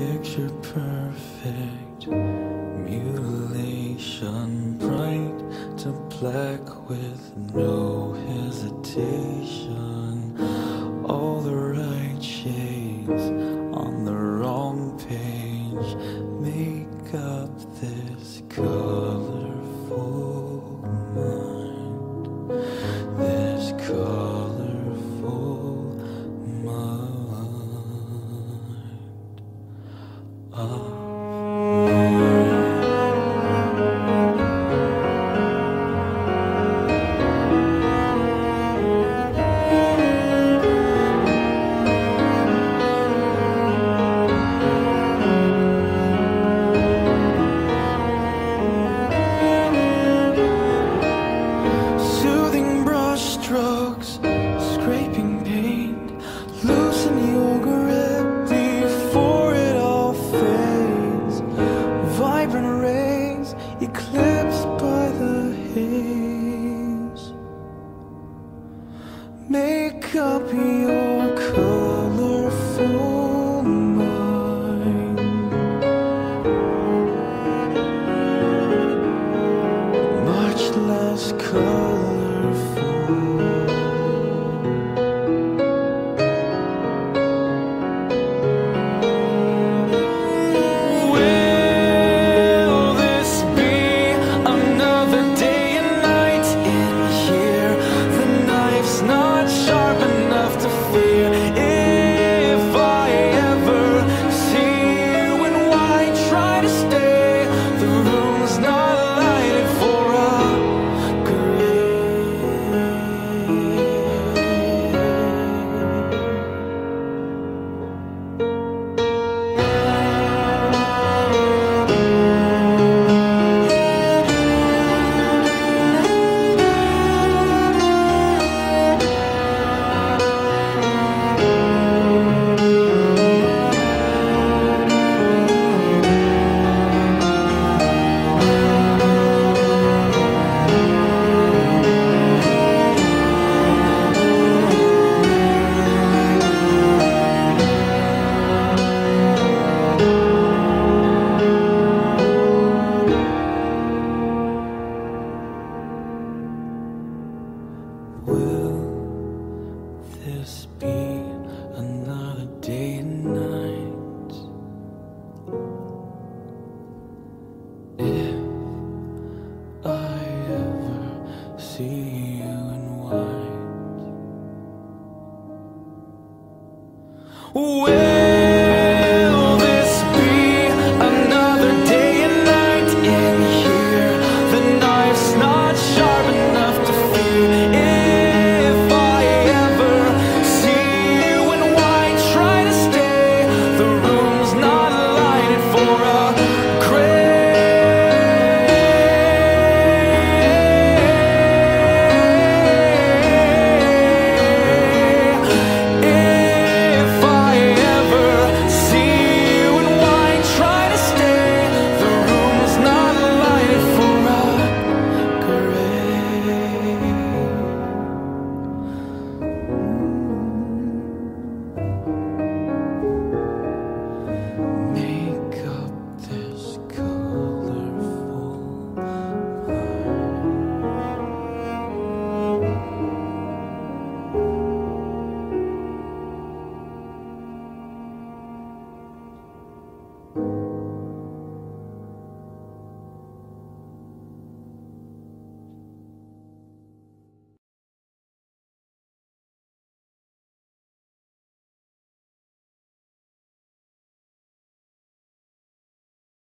picture perfect mutilation, bright to black with no hesitation. All the right shades on the wrong eyes eclipsed by the haze. Make up your colorful mind. Much less colorful. just be another day and night. If I ever see you in white.